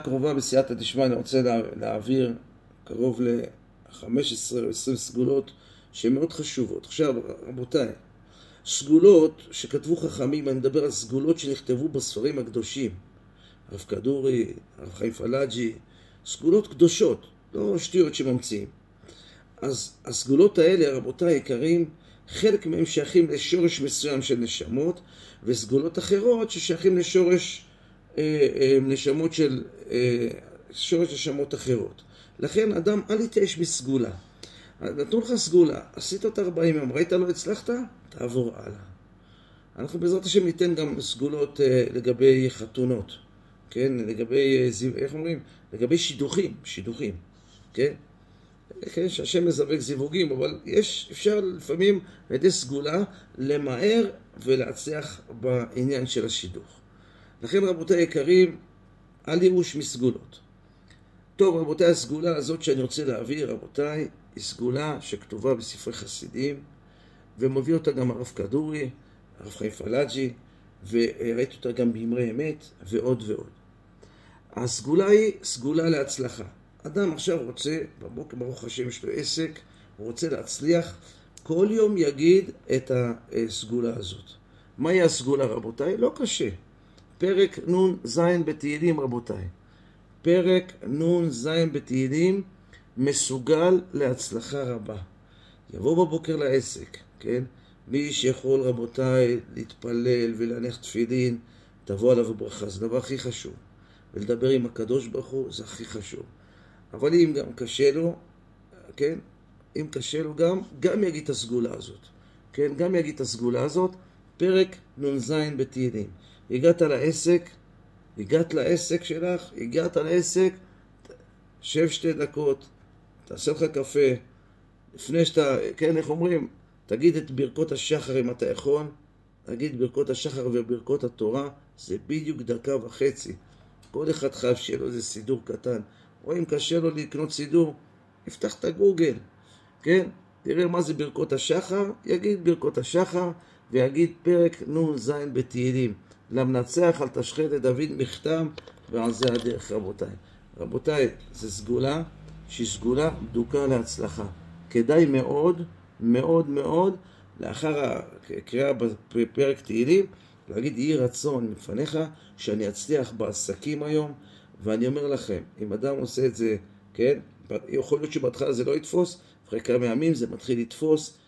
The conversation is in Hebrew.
הקרובה בסייעתא דשמיא אני רוצה להעביר קרוב ל-15 או 20 סגולות שהן מאוד חשובות. עכשיו, רבותיי, סגולות שכתבו חכמים, אני מדבר על סגולות שנכתבו בספרים הקדושים. הרב כדורי, הרב חיים פלאג'י, סגולות קדושות, לא שטויות שממציאים. אז הסגולות האלה, רבותיי היקרים, חלק מהם שייכים לשורש מסוים של נשמות, וסגולות אחרות ששייכים לשורש נשמות של, אה, שורש נשמות אחרות. לכן אדם, אל יתייאש בסגולה. נתנו לך סגולה, עשית אותה 40 יום, ראית לא הצלחת? תעבור הלאה. אנחנו בעזרת השם ניתן גם סגולות לגבי חתונות, כן? לגבי, איך אומרים? לגבי שידוכים, שידוכים, כן? כן, שהשם מזווק זיווגים, אבל יש, אפשר לפעמים על ידי סגולה למהר ולהצליח בעניין של השידוך. לכן רבותיי היקרים, אל ייאוש מסגולות. טוב, רבותיי, הסגולה הזאת שאני רוצה להעביר, רבותיי, היא סגולה שכתובה בספרי חסידים, ומביא אותה גם הרב כדורי, הרב חיים פלאג'י, וראיתי אותה גם באמרי אמת, ועוד ועוד. הסגולה היא סגולה להצלחה. אדם עכשיו רוצה, בבוקר ברוך השם יש לו עסק, הוא רוצה להצליח, כל יום יגיד את הסגולה הזאת. מהי הסגולה רבותיי? לא קשה. פרק נ"ז בתהילים רבותיי. פרק נ"ז בתהילים מסוגל להצלחה רבה. יבוא בבוקר לעסק, כן? מי שיכול רבותיי להתפלל ולהניח תפילין, תבוא עליו הברכה, זה הדבר הכי חשוב. ולדבר עם הקדוש ברוך הוא זה הכי חשוב. אבל אם גם קשה לו, כן? אם קשה לו גם, גם יגיד את הסגולה הזאת. כן? גם יגיד את הסגולה הזאת. פרק נ"ז בתהילים. הגעת לעסק, הגעת לעסק שלך, הגעת לעסק, שב שתי דקות, תעשה לך קפה, לפני שאתה, כן, איך אומרים? תגיד את ברכות השחר אם אתה יכול, תגיד ברכות השחר וברכות התורה, זה בדיוק דקה וחצי. כל אחד חייב שיהיה לו איזה סידור קטן. או אם קשה לו לקנות סידור, יפתח את הגוגל, כן? תראה מה זה ברכות השחר, יגיד ברכות השחר ויגיד פרק נ"ז בתהילים. למנצח על תשחט לדוד מכתם ועל זה הדרך רבותיי. רבותיי, זו סגולה שהיא סגולה בדוקה להצלחה. כדאי מאוד, מאוד מאוד, לאחר הקריאה בפרק תהילים, להגיד יהי רצון מפניך שאני אצליח בעסקים היום, ואני אומר לכם, אם אדם עושה את זה, כן, יכול להיות שבהתחלה זה לא יתפוס, אחרי כמה ימים זה מתחיל לתפוס,